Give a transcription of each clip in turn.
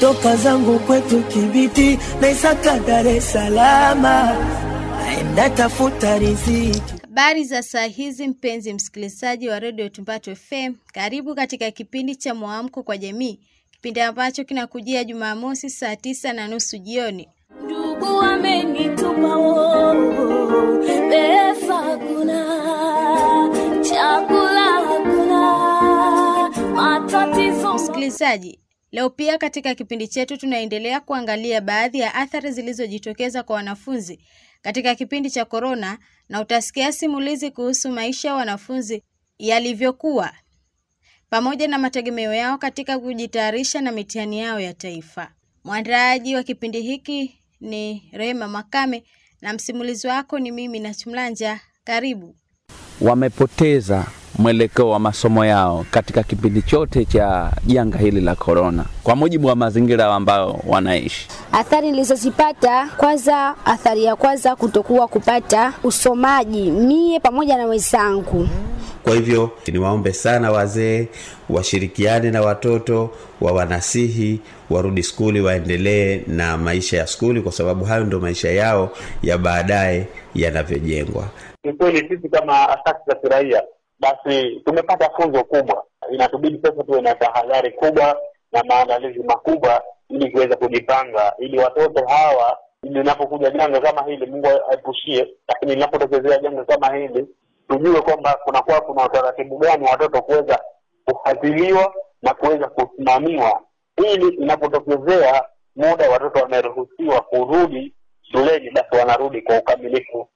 natoka zangu kwetu Kibiti na Isaka Dar es Salaam, naenda tafuta riziki. Habari za saa hizi, mpenzi msikilizaji wa redio Tumbatu FM, karibu katika kipindi cha Mwamko kwa Jamii, kipindi ambacho kinakujia Jumamosi saa tisa na nusu jioni. Ndugu wamenitupa wowo, pesa hakuna, chakula hakuna, matatizo Msikilizaji, leo pia katika kipindi chetu tunaendelea kuangalia baadhi ya athari zilizojitokeza kwa wanafunzi katika kipindi cha korona, na utasikia simulizi kuhusu maisha ya wanafunzi yalivyokuwa pamoja na mategemeo yao katika kujitayarisha na mitihani yao ya taifa. Mwandaaji wa kipindi hiki ni Rehema Makame na msimulizi wako ni mimi Nachumlanja. Karibu. Wamepoteza mwelekeo wa masomo yao katika kipindi chote cha janga hili la korona, kwa mujibu wa mazingira ambayo wanaishi. Athari nilizozipata, kwanza, athari ya kwanza kutokuwa kupata usomaji mie pamoja na wenzangu. Kwa hivyo niwaombe sana wazee washirikiane na watoto, wawanasihi warudi skuli, waendelee na maisha ya skuli, kwa sababu hayo ndio maisha yao ya baadaye yanavyojengwa. Kiukweli sisi kama asasi za kiraia, basi tumepata funzo kubwa. Inatubidi sasa tuwe na tahadhari kubwa na maandalizi makubwa, ili kuweza kujipanga, ili watoto hawa, linapokuja janga kama hili, Mungu aepushie, lakini linapotokezea janga kama hili, tujue kwamba kunakuwa kuna utaratibu gani watoto kuweza kufadhiliwa na kuweza kusimamiwa, ili inapotokezea muda watoto wameruhusiwa kurudi shuleni, basi wanarudi kwa ukamilifu.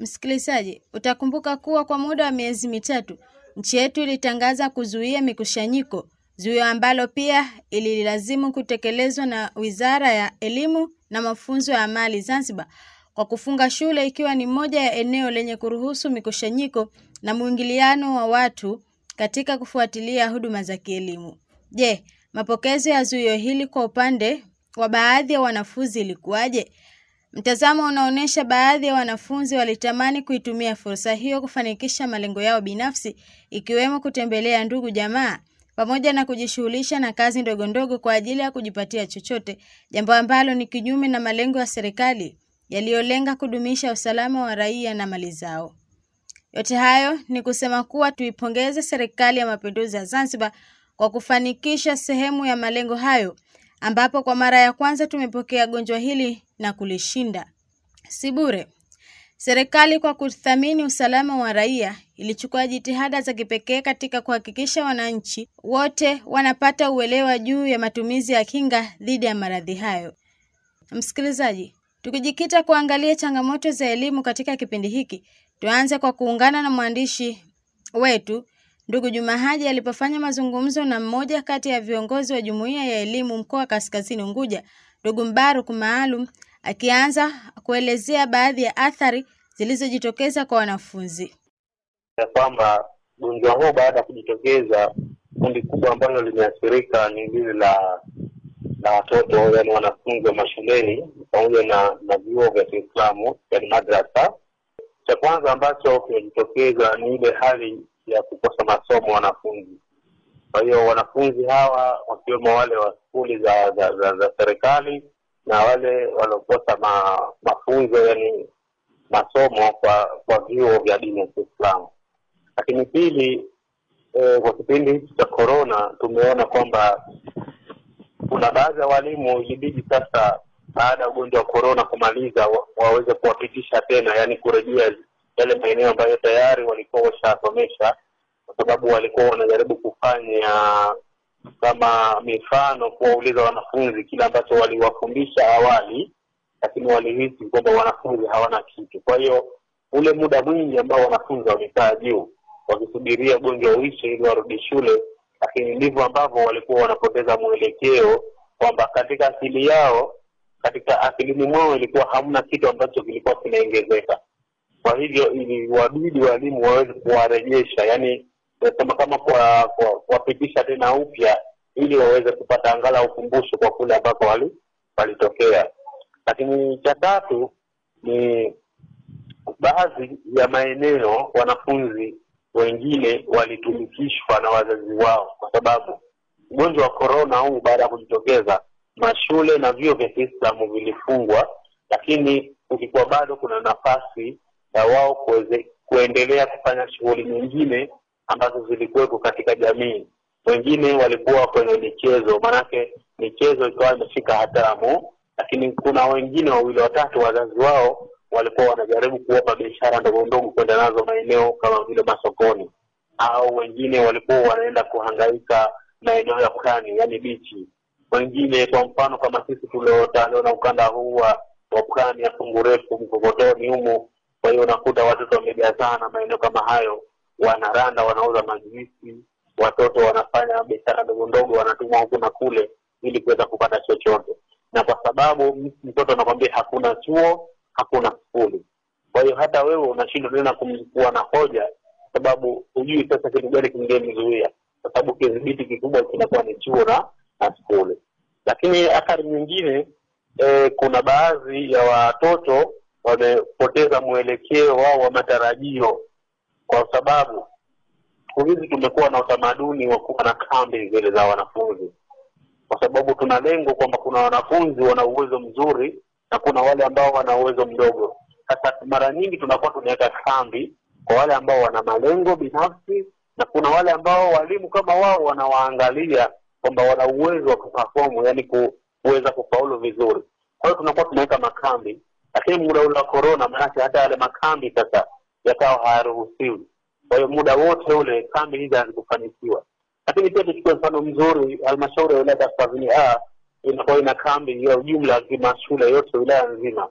Msikilizaji, utakumbuka kuwa kwa muda wa miezi mitatu nchi yetu ilitangaza kuzuia mikusanyiko, zuio ambalo pia ililazimu kutekelezwa na Wizara ya Elimu na Mafunzo ya Amali Zanzibar kwa kufunga shule ikiwa ni moja ya eneo lenye kuruhusu mikusanyiko na mwingiliano wa watu katika kufuatilia huduma za kielimu. Je, mapokezi ya zuio hili kwa upande wa baadhi ya wanafunzi ilikuwaje? Mtazamo unaonyesha baadhi ya wanafunzi walitamani kuitumia fursa hiyo kufanikisha malengo yao binafsi ikiwemo kutembelea ndugu jamaa pamoja na kujishughulisha na kazi ndogo ndogo kwa ajili ya kujipatia chochote, jambo ambalo ni kinyume na malengo ya serikali yaliyolenga kudumisha usalama wa raia na mali zao. Yote hayo ni kusema kuwa tuipongeze Serikali ya Mapinduzi ya Zanzibar kwa kufanikisha sehemu ya malengo hayo ambapo kwa mara ya kwanza tumepokea gonjwa hili na kulishinda. Si bure. Serikali kwa kuthamini usalama wa raia ilichukua jitihada za kipekee katika kuhakikisha wananchi wote wanapata uelewa juu ya matumizi ya kinga dhidi ya maradhi hayo. Msikilizaji, tukijikita kuangalia changamoto za elimu katika kipindi hiki, tuanze kwa kuungana na mwandishi wetu ndugu Juma Haji alipofanya mazungumzo na mmoja kati ya viongozi wa jumuiya ya elimu mkoa wa Kaskazini Unguja, ndugu Mbaruk Maalum, akianza kuelezea baadhi ya athari zilizojitokeza kwa wanafunzi. ya kwamba ugonjwa huu baada ya kujitokeza, kundi kubwa ambalo limeathirika ni lile la la watoto, yani wanafunzi wa mashuleni pamoja na na vyuo vya Kiislamu, yani madrasa. Cha kwanza ambacho kimejitokeza ni ile hali ya kukosa masomo wanafunzi. Kwa hiyo wanafunzi hawa wakiwemo wale wa skuli za za, za, za serikali na wale waliokosa ma, mafunzo yani masomo kwa kwa vyuo vya dini ya Kiislamu. Lakini pili, e, kwa kipindi hiki cha corona tumeona kwamba kuna baadhi ya walimu ilibidi sasa baada ya ugonjwa wa corona kumaliza wa, waweze kuwapitisha tena, yani kurejea yale maeneo ambayo tayari walikuwa washasomesha, kwa sababu walikuwa wanajaribu kufanya kama mifano, kuwauliza wanafunzi kile ambacho waliwafundisha awali, lakini walihisi kwamba wanafunzi hawana kitu. Kwa hiyo ule muda mwingi ambao wanafunzi wamekaa juu wakisubiria ugonjwa uishe ili warudi shule, lakini ndivyo ambavyo walikuwa wanapoteza mwelekeo, kwamba katika akili yao, katika akilini mwao ilikuwa hamna kitu ambacho kilikuwa kinaongezeka. Kwa hivyo iliwabidi walimu waweze kuwarejesha, yani kama kuwa- kuwapitisha tena upya, ili waweze kupata angala ukumbusho kwa kule ambako wali walitokea. Lakini cha tatu ni baadhi ya maeneo wanafunzi wengine walitumikishwa na wazazi wao, kwa sababu ugonjwa wa korona huu baada ya kujitokeza mashule na vyuo vya Kiislamu vilifungwa, lakini kulikuwa bado kuna nafasi ya wao kuweze, kuendelea kufanya shughuli nyingine ambazo zilikuwepo katika jamii. Wengine walikuwa kwenye michezo, maanake michezo ikawa imefika hatamu, lakini kuna wengine wawili watatu, wazazi wao walikuwa wanajaribu kuwapa biashara ndogo ndogo kwenda nazo maeneo kama vile masokoni, au wengine walikuwa wanaenda kuhangaika maeneo ya pwani, yani bichi. Wengine kwa mfano kama sisi tuliotaliwa na ukanda huu wa wa pwani ya fungu refu Mkokotoni humu, kwa hiyo unakuta watoto wamejazana maeneo kama hayo, wanaranda, wanauza majuisi, watoto wanafanya biashara ndogo ndogo, wanatumwa huku na kule ili kuweza kupata chochote, na kwa sababu mtoto anakwambia hakuna chuo, hakuna skuli, kwa hiyo hata wewe unashindwa tena kuwa na hoja, sababu hujui sasa kitu gani kingemzuia, kwa sababu kidhibiti kikubwa kinakuwa ni chuo na na skuli. Lakini athari nyingine eh, kuna baadhi ya watoto wamepoteza mwelekeo wao wa matarajio, kwa sababu siku hizi tumekuwa na utamaduni wa kuwa na kambi zile za wanafunzi, kwa sababu tuna lengo kwamba kuna wanafunzi wana uwezo mzuri na kuna wale ambao wana uwezo mdogo. Sasa mara nyingi tunakuwa tunaweka kambi kwa wale ambao wana malengo binafsi na kuna wale ambao walimu kama wao wanawaangalia kwamba wana uwezo wa kuperform, yani ku, kuweza kufaulu vizuri. Kwa hiyo tunakuwa tunaweka makambi, lakini muda ule wa corona, maanake hata yale makambi sasa yakawa hayaruhusiwi. Kwa hiyo muda wote ule kambi hizi hazikufanikiwa. Lakini pia tuchukue mfano mzuri, halmashauri ya wilaya ya Kaskazini A inakuwa ina kambi ya ujumla zima shule yote wilaya nzima,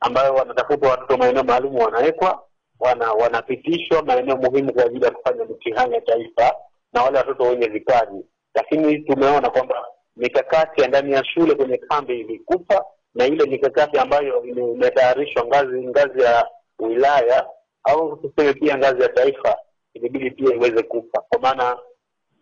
ambayo wanatafuta watoto maeneo maalum wanawekwa wana wanapitishwa maeneo muhimu kwa ajili ya kufanya mitihani ya taifa na wale watoto wenye vipaji. Lakini tumeona kwamba mikakati ya ndani ya shule kwenye kambi ilikufa, na ile mikakati ambayo imetayarishwa ngazi ngazi ya wilaya au tuseme pia ngazi ya taifa ilibidi pia iweze kufa, kwa maana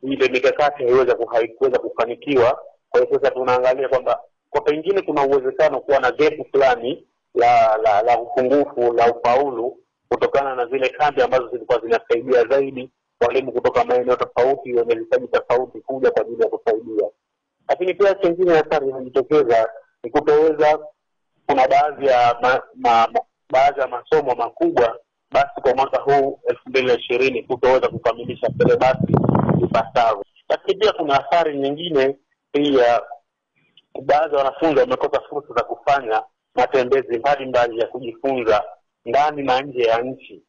ile mikakati haikuweza kufanikiwa. Kwa hiyo sasa tunaangalia kwamba kwa pengine kuna uwezekano kuwa na gepu fulani la la la upungufu la ufaulu kutokana na zile kambi ambazo zilikuwa zinasaidia zaidi walimu kutoka maeneo tofauti wenye tofauti kuja kwa ajili ya kusaidia. Lakini pia chengine hatari inajitokeza ni kutoweza, kuna baadhi ya ma, ma, ma, baadhi ya masomo makubwa basi kwa mwaka huu elfu mbili na ishirini kutoweza kukamilisha selebasi ipasavyo. Lakini pia kuna athari nyingine pia, baadhi ya wanafunzi wamekosa fursa za kufanya matembezi mbalimbali ya kujifunza ndani na nje ya nchi.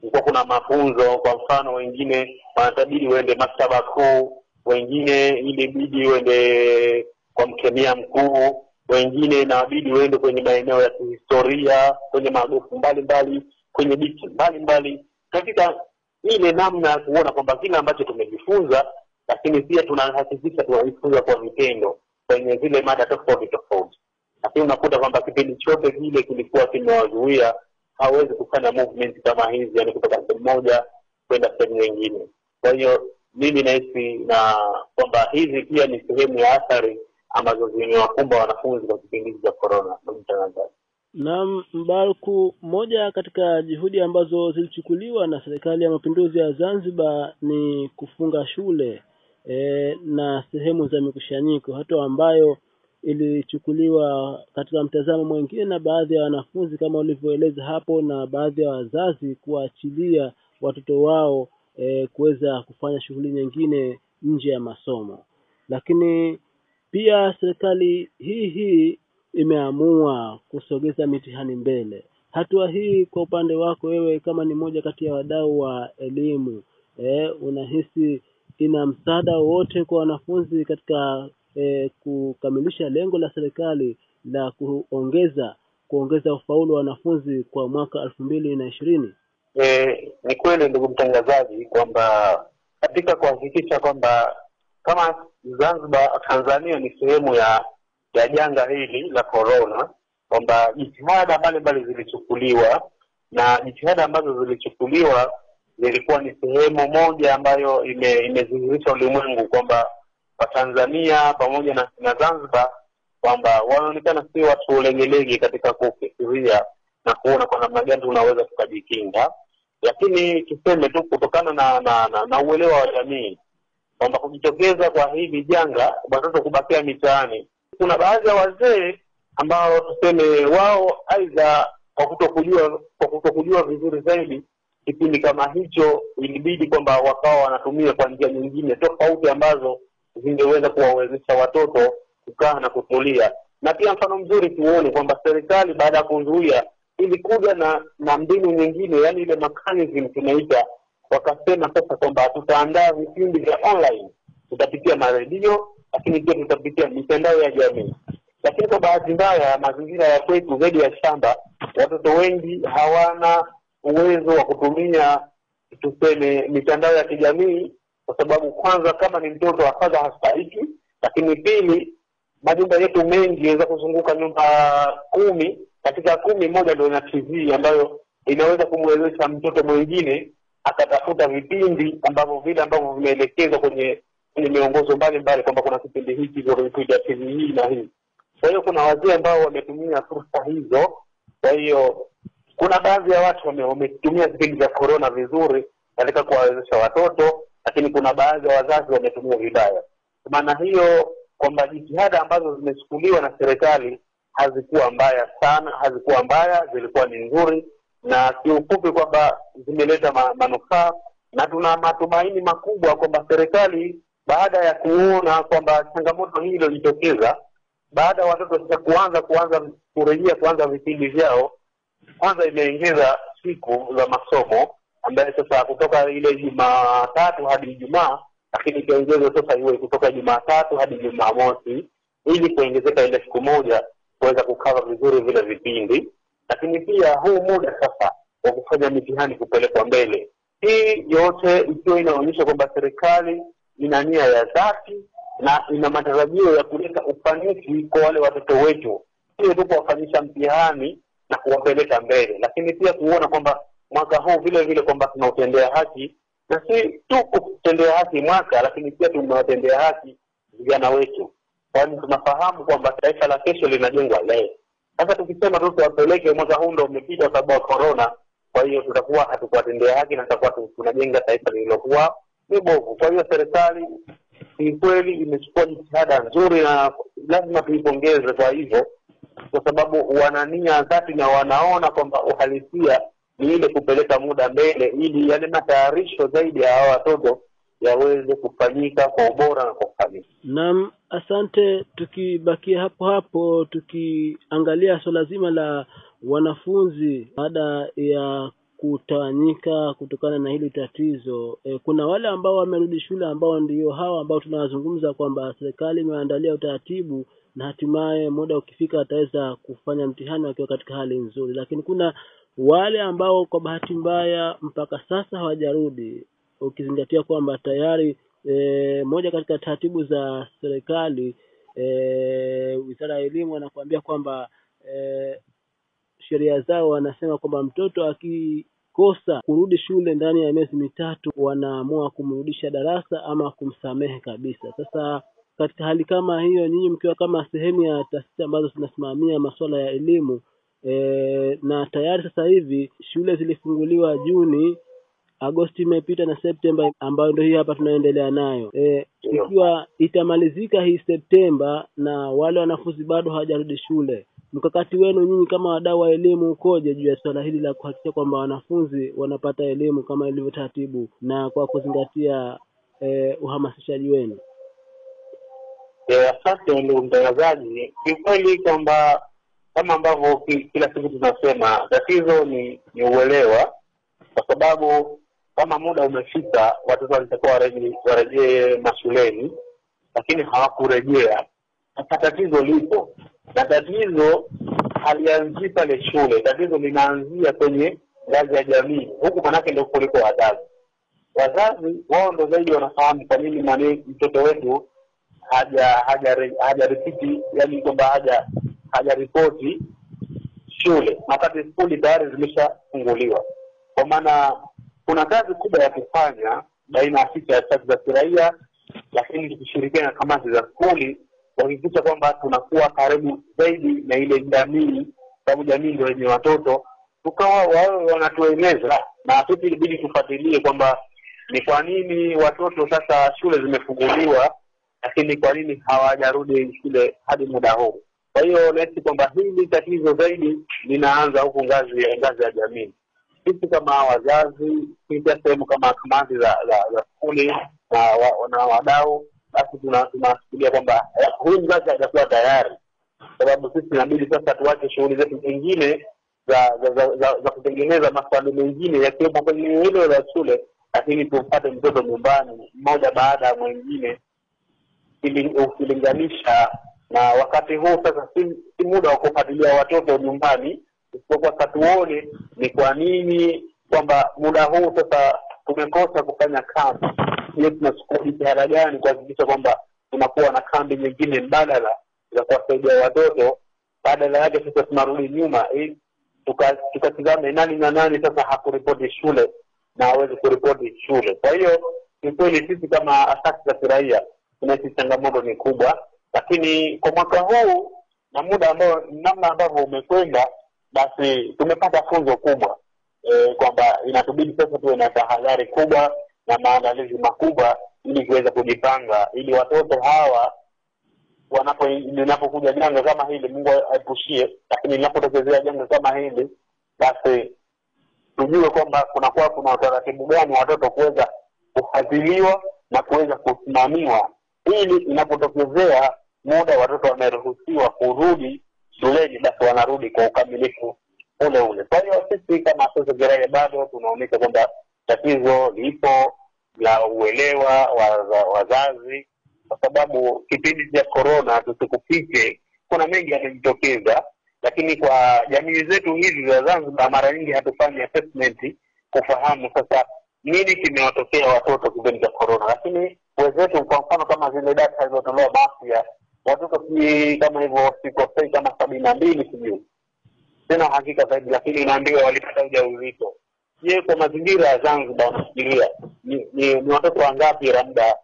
Kulikuwa kuna mafunzo, kwa mfano, wengine wanatabidi uende maktaba kuu, wengine ilibidi uende kwa mkemia mkuu, wengine inawabidi uende kwenye maeneo ya kihistoria, kwenye magofu mbalimbali, kwenye bichi mbalimbali, katika ile namna ya kuona kwamba kile ambacho tumejifunza, lakini pia tunahakikisha tunajifunza kwa vitendo kwenye zile mada tofauti tofauti, lakini unakuta kwamba kipindi chote kile kilikuwa kimewazuia hawezi kufanya movement kama hizi, yani kutoka sehemu moja kwenda sehemu nyingine. Kwa hiyo mimi nahisi na kwamba hizi pia ni sehemu ya athari ambazo zimewakumba wanafunzi kwa kipindi cha korona. Mtangazaji. Naam, Mbaruku, moja katika juhudi ambazo zilichukuliwa na serikali ya mapinduzi ya Zanzibar ni kufunga shule e, na sehemu za mikusanyiko, hatua ambayo ilichukuliwa katika mtazamo mwingine na baadhi ya wanafunzi kama ulivyoeleza hapo, na baadhi ya wazazi kuachilia watoto wao e, kuweza kufanya shughuli nyingine nje ya masomo, lakini pia serikali hii hii imeamua kusogeza mitihani mbele. Hatua hii kwa upande wako wewe, kama ni moja kati ya wadau wa elimu eh, unahisi ina msaada wowote kwa wanafunzi katika eh, kukamilisha lengo la serikali la kuongeza kuongeza ufaulu wa wanafunzi kwa mwaka elfu mbili na ishirini? E, ni kweli ndugu mtangazaji kwamba katika kuhakikisha kwamba kama Zanzibar, Tanzania ni sehemu ya ya janga hili la corona, kwamba jitihada mbalimbali zilichukuliwa na jitihada ambazo zilichukuliwa zilikuwa ni sehemu moja ambayo ime, imedhihirisha ulimwengu kwamba Watanzania pamoja na, na Zanzibar kwamba wanaonekana si watu legelege katika kufikiria na kuona kwa namna gani tunaweza tukajikinga, lakini tuseme tu kutokana na na, na, na uelewa wa jamii kwamba kujitokeza kwa hili janga, watoto kubakia mitaani kuna baadhi ya wazee ambao tuseme wao aidha kwa kutokujua kwa kutokujua vizuri zaidi kipindi kama hicho ilibidi kwamba wakawa wanatumia kwa njia nyingine tofauti ambazo zingeweza kuwawezesha watoto kukaa na kutulia. Na pia mfano mzuri tuone kwamba serikali baada ya kuzuia ilikuja na na mbinu nyingine yani ile mechanism tunaita wakasema sasa kwamba tutaandaa vipindi vya online tutapitia maredio lakini pia tutapitia mitandao ya jamii. Lakini kwa bahati mbaya mazingira ya kwetu zaidi ya shamba watoto wengi hawana uwezo wa kutumia tuseme mitandao ya kijamii kwa sababu kwanza kama ni mtoto kwanza hastahiki. Lakini pili majumba yetu mengi yaweza kuzunguka nyumba kumi. Katika kumi moja ndio ina tv ambayo inaweza kumwezesha mtoto mwingine akatafuta vipindi ambavyo vile ambavyo vimeelekezwa kwenye kwenye miongozo mbalimbali kwamba kuna kipindi hiki vya tv hii na hii. Kwa hiyo kuna wazee ambao wametumia fursa hizo. Kwa hiyo kuna baadhi ya watu wametumia vipindi vya korona vizuri katika kuwawezesha watoto lakini kuna baadhi ya wazazi wametumia vibaya. Maana hiyo kwamba jitihada ambazo zimechukuliwa na serikali hazikuwa mbaya sana hazikuwa mbaya zilikuwa ni nzuri na kiufupi kwamba zimeleta manufaa na tuna matumaini makubwa kwamba serikali baada ya kuona kwamba changamoto hii ilojitokeza baada ya watoto sasa kuanza kuanza kurejea kuanza vipindi vyao kwanza imeongeza siku za masomo ambaye sasa kutoka ile jumatatu hadi ijumaa lakini ikiongezwa sasa iwe kutoka jumatatu hadi jumamosi ili kuongezeka ile siku moja kuweza kukava vizuri vile vipindi. Lakini pia huu muda sasa wa kufanya mitihani kupelekwa mbele. Hii yote ikiwa inaonyesha kwamba serikali ina nia ya dhati na ina matarajio ya kuleta ufanisi kwa wale watoto wetu. Sio tu kuwafanyisha mtihani na kuwapeleka mbele lakini pia kuona kwamba mwaka huu vile vile kwamba tunautendea haki na si tu kutendea haki mwaka lakini pia tunawatendea haki vijana wetu. Kwani tunafahamu kwamba taifa la kesho linajengwa leo. Sasa tukisema tu tuwapeleke mwaka huu ndo umepita kwa sababu ya korona kwa hiyo tutakuwa hatukuwatendea haki na tutakuwa tunajenga taifa lililokuwa ni bovu kwa hiyo serikali ni kweli imechukua jitihada nzuri na lazima tuipongeze kwa hivyo kwa sababu wana nia dhati na wanaona kwamba uhalisia ni ile kupeleka muda mbele ili yale matayarisho zaidi ya hawa watoto yaweze kufanyika kwa ubora na kwa ufanisi Naam, asante. Tukibakia hapo hapo, tukiangalia swala so zima la wanafunzi baada ya kutawanyika kutokana na hili tatizo. E, kuna wale ambao wamerudi shule ambao ndio hawa ambao tunawazungumza kwamba serikali imeandalia utaratibu na hatimaye muda ukifika ataweza kufanya mtihani wakiwa katika hali nzuri, lakini kuna wale ambao kwa bahati mbaya mpaka sasa hawajarudi ukizingatia kwamba tayari e, moja katika taratibu za serikali e, wizara ya elimu wanakuambia kwamba e, sheria zao wanasema kwamba mtoto akikosa kurudi shule ndani ya miezi mitatu wanaamua kumrudisha darasa ama kumsamehe kabisa sasa katika hali kama hiyo nyinyi mkiwa kama sehemu ya taasisi ambazo zinasimamia masuala ya elimu e, na tayari sasa hivi shule zilifunguliwa juni Agosti imepita na Septemba ambayo ndio hii hapa tunaendelea nayo. E, ikiwa itamalizika hii Septemba na wale wanafunzi bado hawajarudi shule, mkakati wenu nyinyi kama wadau wa elimu ukoje juu ya suala hili la kuhakikisha kwamba wanafunzi wanapata elimu kama ilivyo taratibu na kwa kuzingatia e, uhamasishaji wenu? Asante yeah, ndugu mtangazaji. Kiukweli kwamba kama ambavyo kila siku tunasema tatizo ni ni uelewa kwa sababu kama muda umefika watoto walitakiwa warejee mashuleni lakini hawakurejea. Sasa tatizo lipo na tatizo halianzii pale shule. Tatizo linaanzia kwenye ngazi ya jamii. Huku manake ndio kuliko wazazi. Wazazi wao ndo zaidi wanafahamu kwa nini mane mtoto wetu haja haja haja ripiti yani kwamba haja haja ripoti shule. Wakati skuli tayari zimeshafunguliwa. Kwa maana kuna kazi kubwa ya kufanya baina ya asasi za kiraia lakini tukishirikiana na kamati za skuli kuhakikisha kwamba tunakuwa karibu zaidi na ile jamii sababu jamii ndio yenye watoto tukawa wawe wanatueleza na sisi ilibidi tufuatilie kwamba ni kwa nini watoto sasa shule zimefunguliwa lakini kwa nini hawajarudi shule hadi muda huu? Kwa hiyo nahisi kwamba hili tatizo zaidi linaanza huku ngazi ya ngazi ya jamii. Sisi kama wazazi, sisi sehemu kama kamati za za, za skuli na, wa, na wadau, basi tuna- tunafikiria kwamba eh, huyu mzazi hajakuwa tayari, sababu sisi inabidi sasa tuache shughuli zetu zingine za za, za, za, za kutengeneza maswali mengine yakiwemo kwenye hilo la shule, lakini tumpate mtoto nyumbani mmoja baada ya mwingine ukilinganisha na wakati huu sasa si, si muda wa kufuatilia watoto nyumbani isipokuwa sasa tuone ni kwa nini kwamba muda huu sasa tumekosa kufanya kambi je jitihada gani kuhakikisha kwamba tunakuwa na kambi nyingine mbadala za kuwasaidia watoto badala yake sasa tunarudi nyuma ili tuka- tukatizame nani na nani sasa hakuripoti shule na hawezi kuripoti shule. Kwa hiyo ni kweli sisi kama asasi za kiraia tunahisi changamoto ni kubwa lakini kwa mwaka huu na muda ambao namna ambavyo umekwenda basi tumepata funzo kubwa. E, kwamba inatubidi sasa tuwe na tahadhari kubwa na maandalizi makubwa ili kuweza kujipanga ili watoto hawa wanapo linapokuja janga kama hili mungu aepushie lakini linapotokezea janga kama hili basi tujue kwamba kunakuwa kuna utaratibu gani watoto kuweza kufadhiliwa na kuweza kusimamiwa ili inapotokezea muda watoto wameruhusiwa kurudi shuleni basi wanarudi kwa ukamilifu ule ule. Kwa hiyo sisi kama asasi bado tunaonyesha kwamba tatizo lipo la uelewa wa wa- wazazi kwa sababu kipindi cha korona tusikupike kuna mengi yamejitokeza lakini kwa jamii zetu hizi za zanzibar mara nyingi hatufanyi assessment kufahamu sasa nini kimewatokea watoto kipindi cha korona lakini wenzetu kwa mfano kama zile data zilizotolewa mafya watoto kama hivyo sikosei kama sabini na mbili sijui. Sina uhakika zaidi lakini inaambiwa walipata ujauzito je kwa mazingira ya zanzibar wanafikiria ni, ni, ni watoto wangapi labda?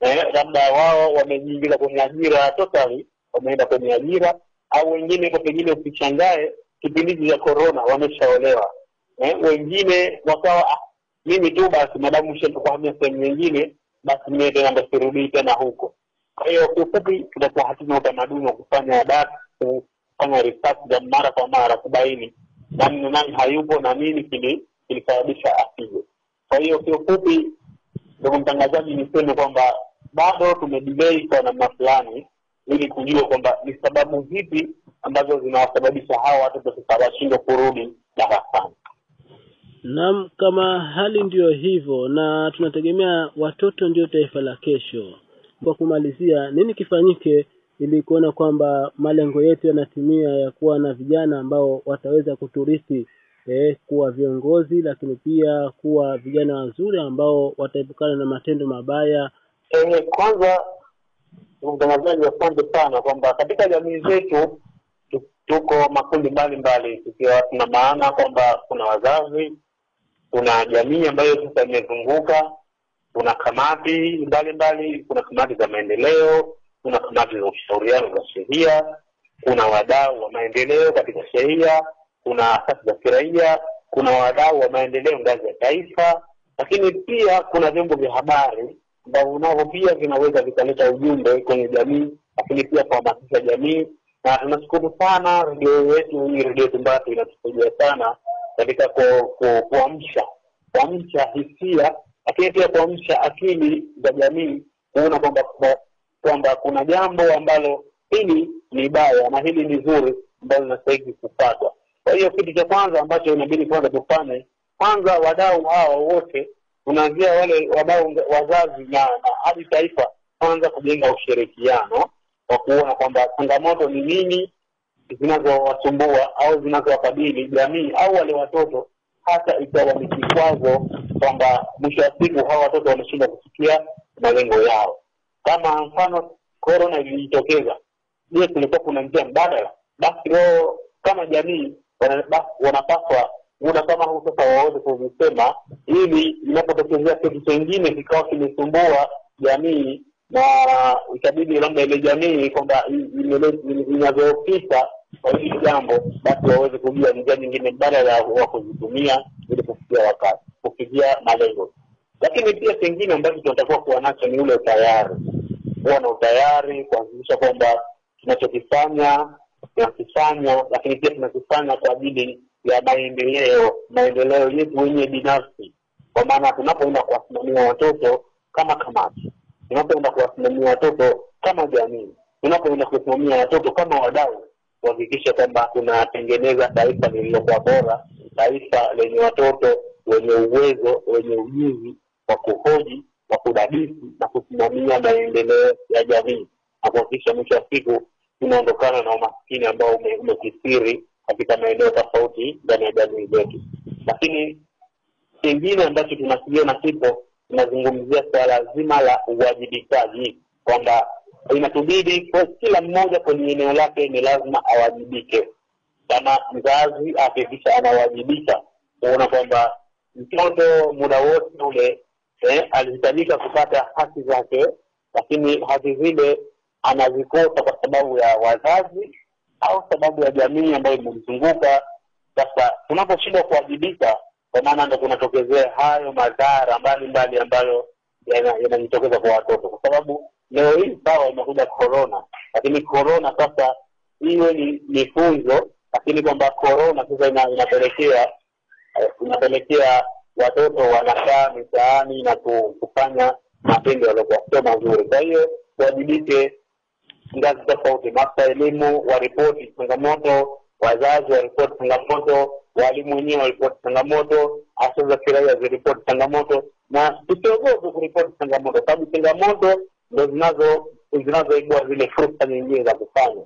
Eh, labda wao wamejiingiza kwenye ajira totally wameenda kwenye ajira au wengine kwa pengine usishangae kipindi cha corona wameshaolewa. Eh, wengine wakawa ah, mimi tu basi madamu shenda kuhamia sehemu nyingine basi mimi tena sirudii tena huko. Kwa hiyo kiufupi tunakuwa hatuna utamaduni wa kufanya data kufanya research za mara kwa mara kubaini nani nani hayupo na nini kili- kilisababisha asije kwa hiyo kiufupi ndugu mtangazaji niseme kwamba bado tumedelay kwa namna fulani ili kujua kwamba ni sababu zipi ambazo zinawasababisha hawa watoto sasa washindwe kurudi darasani Naam, kama hali ndiyo hivyo na tunategemea watoto ndio taifa la kesho. Kwa kumalizia, nini kifanyike ili kuona kwamba malengo yetu yanatimia ya kuwa na vijana ambao wataweza kuturithi eh, kuwa viongozi, lakini pia kuwa vijana wazuri ambao wataepukana na matendo mabaya. Eh, kwanza mtangazaji asante sana kwamba katika jamii zetu tuko makundi mbalimbali tukiwa tuna maana kwamba kuna wazazi kuna jamii ambayo sasa imezunguka kuna kamati mbalimbali kuna kamati za maendeleo kuna kamati za ushauriano za sheria kuna wadau wa maendeleo katika sheria kuna asasi za kiraia kuna wadau wa maendeleo ngazi ya taifa lakini pia kuna vyombo vya habari ambavyo navyo pia vinaweza vikaleta ujumbe kwenye jamii lakini pia kuhamasisha jamii. Na tunashukuru sana redio yetu hii redio tumbatu inatusaidia sana katika ku- ku- kuamsha kuamsha hisia lakini pia kuamsha akili za jamii kuona kwamba kwamba- kwamba kuna jambo ambalo hili ni baya na hili ni zuri ambalo linastahili kufatwa kwa hiyo kitu cha kwanza ambacho inabidi kwanza tufanye kwanza wadau hawa wote unaanzia wale wadau wazazi na, na hadi taifa kwanza kujenga ushirikiano wa kuona kwamba changamoto ni nini zinazowasumbua au zinazowakabili jamii au wale watoto hata ikawa ni kikwazo kwamba mwisho wa siku hawa watoto wameshindwa kufikia malengo yao. Kama mfano korona ilijitokeza. Je kulikuwa kuna njia mbadala? Basi leo kama jamii wanapaswa muda kama huu sasa waweze kuzisema, ili inapotokezea kitu chengine kikawa kimesumbua jamii na ikabidi labda ile jamii kwamba inavyopita kwa hili jambo basi waweze kujua njia nyingine mbadala wa kuzitumia ili kufikia wakati kufikia malengo. Lakini pia kingine ambacho tunatakiwa kuwa nacho ni ule utayari, kuwa na utayari kuhakikisha kwamba tunachokifanya tunakifanya, lakini pia tunakifanya kwa ajili ya maendeleo maendeleo yetu wenye binafsi, kwa maana tunapoenda kuwasimamia watoto kama kamati, tunapoenda kuwasimamia watoto kama jamii, tunapoenda kusimamia watoto kama wadau, kuhakikisha kwamba tunatengeneza taifa lililokuwa bora, taifa lenye watoto wenye uwezo, wenye ujuzi wa kuhoji, wa kudadisi na kusimamia maendeleo ya jamii. Na kuhakikisha mwisho wa siku tunaondokana na umaskini ambao umekisiri katika maeneo tofauti ndani ya jamii zetu. Lakini kingine ambacho tunakiona kipo, tunazungumzia suala zima la uwajibikaji, kwamba inatubidi kwa kila mmoja kwenye eneo lake ni lazima awajibike. Kama mzazi ahakikisha anawajibika kuona kwamba mtoto muda wote ule eh, alihitajika kupata haki zake, lakini haki zile anazikosa kwa sababu ya wazazi au sababu ya jamii ambayo imemzunguka. Sasa tunaposhindwa kuwajibika, kwa maana ndo kunatokezea hayo madhara mbalimbali ambayo yanajitokeza kwa watoto, kwa sababu leo hii sawa, imekuja korona, lakini korona sasa hiyo ni, mifunzo lakini kwamba korona sasa ina, inapelekea eh, inapelekea watoto wanakaa mitaani na kufanya matendo yaliokuwa sio mazuri. Kwa hiyo tuwajibike ngazi tofauti, maafisa elimu waripoti changamoto, wazazi waripoti changamoto, walimu wenyewe waripoti changamoto, asasi za kiraia ziripoti changamoto, na tusiogope kuripoti changamoto, sababu changamoto ndo zinazo zinazoibua zile fursa nyingine za kufanya.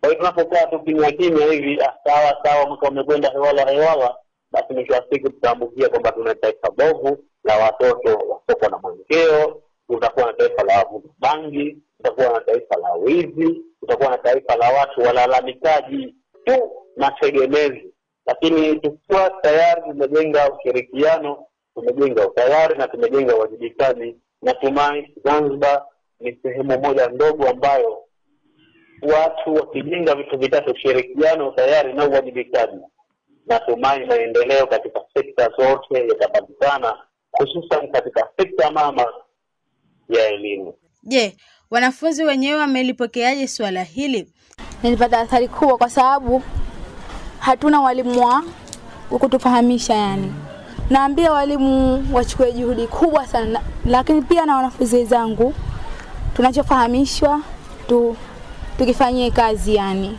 Kwa hiyo tunapokaa tu kimya kimya hivi, ah, sawa sawa, mwaka umekwenda hewala hewala, basi mwisho wa siku tutaambukia kwamba tuna taifa bovu la watoto wasoko na mwelekeo, tutakuwa na taifa la wavuta bangi, utakuwa na taifa la wizi, utakuwa na taifa la watu walalamikaji tu na tegemezi. Lakini tukiwa tayari tumejenga ushirikiano, tumejenga utayari na tumejenga uwajibikaji, natumai Zanzibar ni sehemu moja ndogo ambayo watu wakijenga vitu vitatu: ushirikiano, utayari na uwajibikaji, natumai maendeleo katika sekta zote yatapatikana, hususan katika sekta mama ya elimu. Je, wanafunzi wenyewe wamelipokeaje suala hili? nilipata athari kubwa kwa sababu hatuna walimu wa kutufahamisha yani. Naambia walimu wachukue juhudi kubwa sana, lakini pia na wanafunzi wenzangu tunachofahamishwa tu, tukifanyie kazi yani.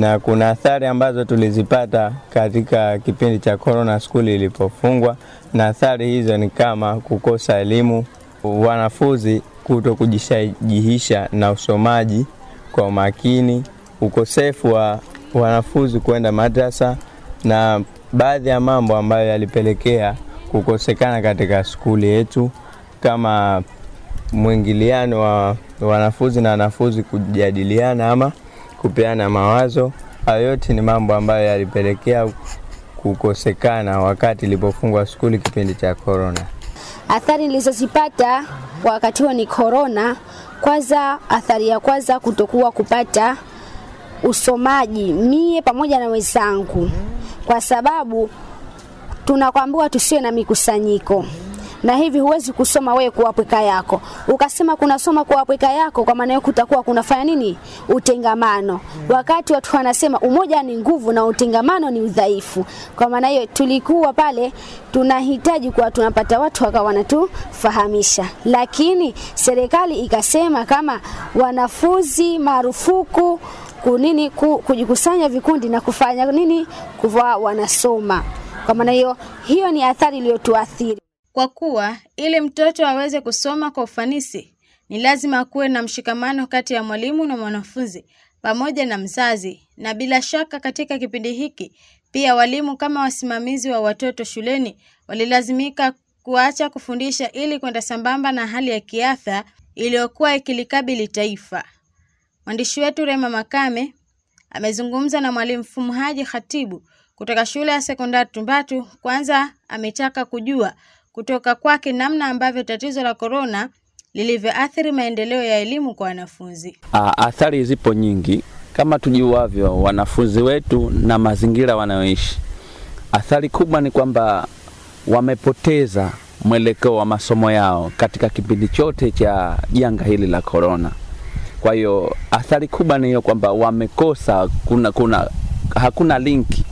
na kuna athari ambazo tulizipata katika kipindi cha korona, skuli ilipofungwa, na athari hizo ni kama kukosa elimu, wanafunzi kuto kujishajihisha na usomaji kwa umakini, ukosefu wa wanafunzi kwenda madrasa na baadhi ya mambo ambayo yalipelekea kukosekana katika skuli yetu kama mwingiliano wa wanafunzi na wanafunzi kujadiliana ama kupeana mawazo. Hayo yote ni mambo ambayo yalipelekea kukosekana wakati ilipofungwa skuli kipindi cha korona. Athari nilizozipata kwa wakati huo ni korona. Kwanza, athari ya kwanza kutokuwa kupata usomaji mie pamoja na wenzangu, kwa sababu tunakwambiwa tusiwe na mikusanyiko na hivi huwezi kusoma wewe kwa pweka yako. Ukasema kuna soma kwa pweka yako, kwa maana hiyo kutakuwa kunafanya nini? Utengamano. Wakati watu wanasema umoja ni nguvu na utengamano ni udhaifu. Kwa maana hiyo tulikuwa pale tunahitaji kuwa tunapata watu wakawa wanatufahamisha, lakini serikali ikasema kama wanafunzi marufuku kunini ku, kujikusanya vikundi na kufanya nini kuvaa wanasoma. Kwa maana hiyo hiyo ni athari iliyotuathiri. Kwa kuwa ili mtoto aweze kusoma kwa ufanisi, ni lazima kuwe na mshikamano kati ya mwalimu na mwanafunzi pamoja na mzazi. Na bila shaka katika kipindi hiki pia walimu kama wasimamizi wa watoto shuleni walilazimika kuacha kufundisha ili kwenda sambamba na hali ya kiafya iliyokuwa ikilikabili taifa. Mwandishi wetu Rema Makame amezungumza na mwalimu Fumhaji Khatibu kutoka shule ya sekondari Tumbatu. Kwanza ametaka kujua kutoka kwake namna ambavyo tatizo la korona lilivyoathiri maendeleo ya elimu kwa wanafunzi. Ah, athari zipo nyingi kama tujuavyo, wanafunzi wetu na mazingira wanayoishi. Athari kubwa ni kwamba wamepoteza mwelekeo wa masomo yao katika kipindi chote cha janga hili la korona. Kwa hiyo athari kubwa ni hiyo kwamba wamekosa, kuna, kuna hakuna linki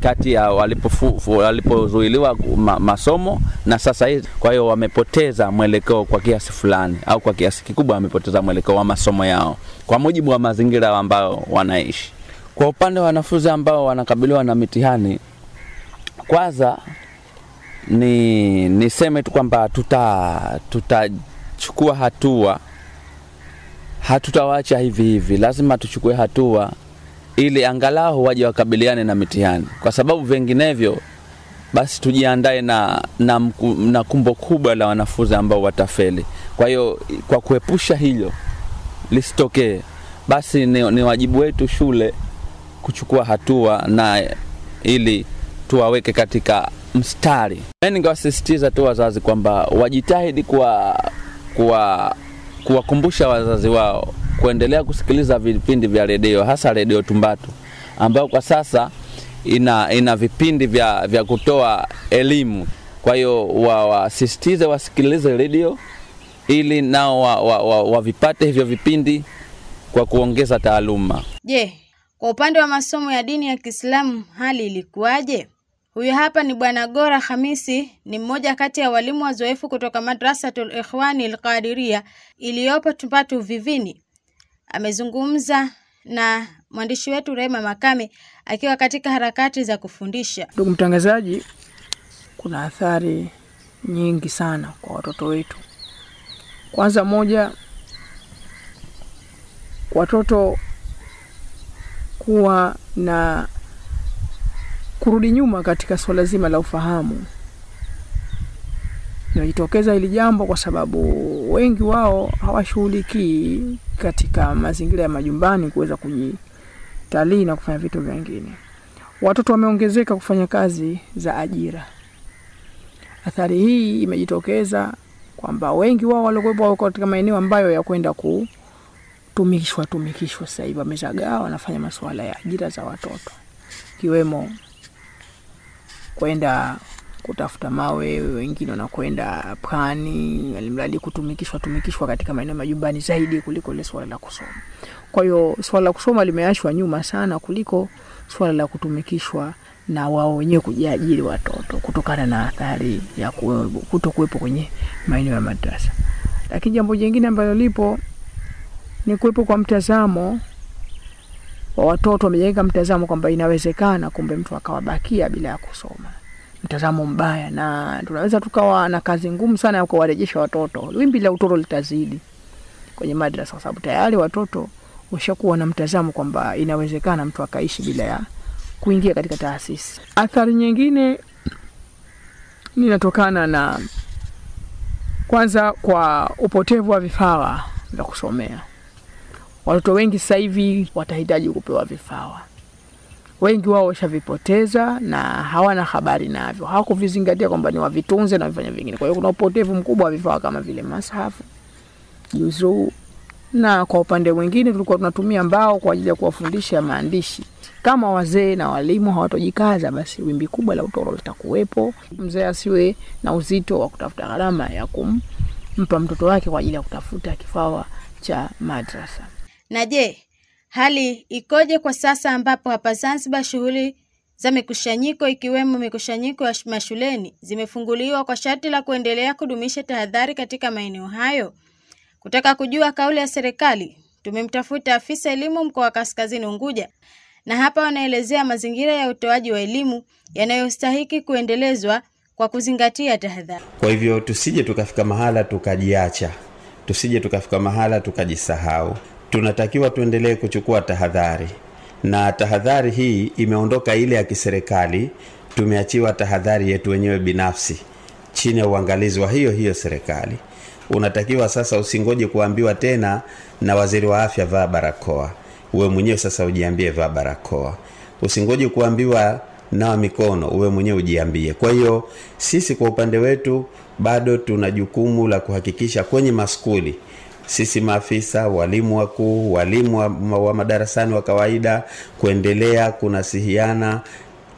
kati ya walipozuiliwa ma, masomo na sasa hivi. Kwa hiyo wamepoteza mwelekeo kwa kiasi fulani, au kwa kiasi kikubwa wamepoteza mwelekeo wa masomo yao kwa mujibu wa mazingira ambayo wanaishi. Kwa upande wa wanafunzi ambao wanakabiliwa na mitihani, kwanza ni niseme tu kwamba tuta tutachukua hatua, hatutawacha hivi hivi, lazima tuchukue hatua ili angalau waje wakabiliane na mitihani, kwa sababu vinginevyo basi tujiandae na, na, na kumbo kubwa la wanafunzi ambao watafeli. Kwa hiyo kwa kuepusha hilo lisitokee, basi ni, ni wajibu wetu shule kuchukua hatua na ili tuwaweke katika mstari. Ningewasisitiza tu wazazi kwamba wajitahidi kuwa kuwakumbusha wazazi wao kuendelea kusikiliza vipindi vya redio hasa redio Tumbatu ambayo kwa sasa ina, ina vipindi vya, vya kutoa elimu. Kwa hiyo wawasisitize wasikilize redio ili nao wavipate wa, wa, wa hivyo vipindi kwa kuongeza taaluma. Je, kwa upande wa masomo ya dini ya Kiislamu hali ilikuwaje? Huyu hapa ni Bwana Gora Hamisi, ni mmoja kati ya walimu wazoefu kutoka Madrasatul Ikhwani Alqadiria iliyopo Tumbatu Vivini. Amezungumza na mwandishi wetu Rema Makame akiwa katika harakati za kufundisha. Ndugu mtangazaji, kuna athari nyingi sana kwa watoto wetu. Kwanza moja, watoto kuwa na kurudi nyuma katika suala zima la ufahamu. Inajitokeza hili jambo kwa sababu wengi wao hawashughulikii katika mazingira ya majumbani kuweza kujitalii na kufanya vitu vingine. Watoto wameongezeka kufanya kazi za ajira. Athari hii imejitokeza kwamba wengi wao waliokuwepo wako katika maeneo ambayo ya kwenda kutumikishwa tumikishwa, sasa hivi wamezagaa, wanafanya masuala ya ajira za watoto, ikiwemo kwenda kutafuta mawe, wengine wanakwenda pwani, alimradi kutumikishwa tumikishwa katika maeneo majumbani zaidi kuliko ile swala la kusoma. Kwa hiyo swala la kusoma limeachwa nyuma sana kuliko swala la kutumikishwa na wao wenyewe kujiajiri watoto kutokana na athari ya kuto kuwepo kwenye maeneo ya madrasa. Lakini jambo jingine ambalo lipo ni kuwepo kwa mtazamo wa watoto, wamejenga mtazamo kwamba inawezekana, kumbe mtu akawabakia bila ya kusoma mtazamo mbaya, na tunaweza tukawa na kazi ngumu sana ya kuwarejesha watoto. Wimbi la utoro litazidi kwenye madrasa, kwa sababu tayari watoto washakuwa na mtazamo kwamba inawezekana mtu akaishi bila ya kuingia katika taasisi. Athari nyingine inatokana na kwanza, kwa upotevu wa vifaa vya kusomea. Watoto wengi sasa hivi watahitaji kupewa vifaa wengi wao washavipoteza na hawana habari navyo, hawakuvizingatia kwamba ni wavitunze na vifanya vingine. Kwa hiyo kuna upotevu mkubwa wa vifaa kama vile masahafu, juzuu, na kwa upande mwingine tulikuwa tunatumia mbao kwa ajili ya kuwafundisha maandishi. Kama wazee na walimu hawatojikaza, basi wimbi kubwa la utoro litakuwepo. Mzee asiwe na uzito wa kutafuta gharama ya kumpa mtoto wake kwa ajili ya kutafuta kifaa cha madrasa. Na je, hali ikoje kwa sasa ambapo hapa Zanzibar shughuli za mikushanyiko ikiwemo mikushanyiko ya mashuleni zimefunguliwa kwa sharti la kuendelea kudumisha tahadhari katika maeneo hayo? Kutaka kujua kauli ya serikali, tumemtafuta afisa elimu mkoa wa Kaskazini Unguja, na hapa wanaelezea mazingira ya utoaji wa elimu yanayostahiki kuendelezwa kwa kuzingatia tahadhari. Kwa hivyo tusije tukafika mahala tukajiacha, tusije tukafika mahala tukajisahau. Tunatakiwa tuendelee kuchukua tahadhari, na tahadhari hii imeondoka ile ya kiserikali, tumeachiwa tahadhari yetu wenyewe binafsi chini ya uangalizi wa hiyo hiyo serikali. Unatakiwa sasa usingoje kuambiwa tena na waziri wa afya vaa barakoa, uwe mwenyewe sasa ujiambie vaa barakoa. Usingoje kuambiwa nawa mikono, uwe mwenyewe ujiambie. Kwa hiyo sisi kwa upande wetu bado tuna jukumu la kuhakikisha kwenye maskuli sisi maafisa, walimu wakuu, walimu wa, wa madarasani wa kawaida, kuendelea kunasihiana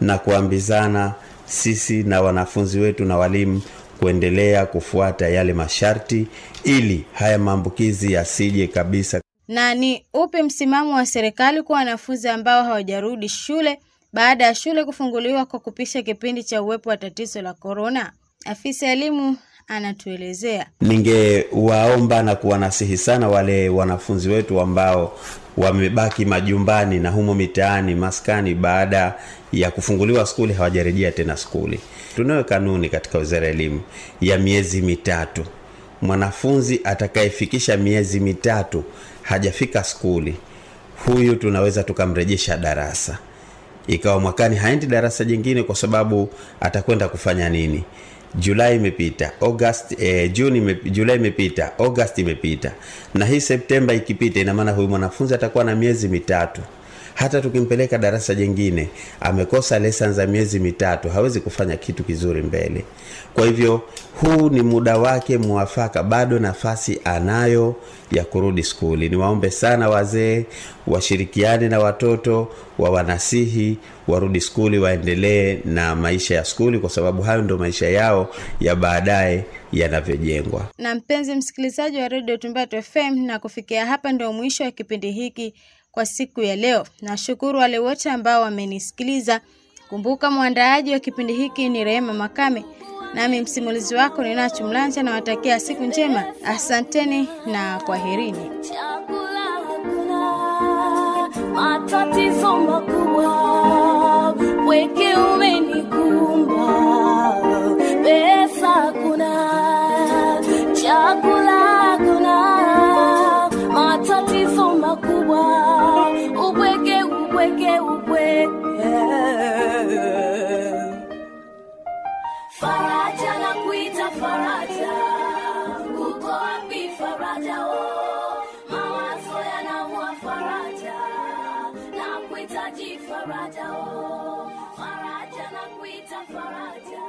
na kuambizana sisi na wanafunzi wetu na walimu kuendelea kufuata yale masharti ili haya maambukizi yasije kabisa. Na ni upi msimamo wa serikali kwa wanafunzi ambao hawajarudi shule baada ya shule kufunguliwa kwa kupisha kipindi cha uwepo wa tatizo la korona? Afisa elimu anatuelezea. ningewaomba na kuwanasihi sana wale wanafunzi wetu ambao wamebaki majumbani na humo mitaani maskani baada ya kufunguliwa skuli hawajarejea tena skuli. Tunayo kanuni katika wizara ya elimu ya miezi mitatu. Mwanafunzi atakayefikisha miezi mitatu hajafika skuli huyu tunaweza tukamrejesha darasa. Ikawa mwakani haendi darasa jingine kwa sababu atakwenda kufanya nini julai imepita august eh, juni ime, julai imepita august imepita. Na hii septemba ikipita ina maana huyu mwanafunzi atakuwa na miezi mitatu hata tukimpeleka darasa jingine amekosa lesson za miezi mitatu hawezi kufanya kitu kizuri mbele. Kwa hivyo huu ni muda wake mwafaka bado nafasi anayo ya kurudi skuli. Niwaombe sana wazee washirikiane na watoto wa wanasihi warudi skuli waendelee na maisha ya skuli kwa sababu hayo ndio maisha yao ya baadaye yanavyojengwa. Na mpenzi msikilizaji wa redio Tumbato FM, na kufikia hapa ndio mwisho wa kipindi hiki kwa siku ya leo. Nashukuru wale wote ambao wamenisikiliza. Kumbuka mwandaaji wa kipindi hiki ni Rehema Makame, nami msimulizi wako ni Nacho Mlanja. Nawatakia siku njema, asanteni na kwaherini. matatizo makubwa, weke umenikumba, pesa kuna, chakula upweke upweke Faraja na kuita faraja, uko wapi faraja? Oh, mawazo yanaua faraja, na kuhitaji faraja. Oh, faraja na kuita faraja.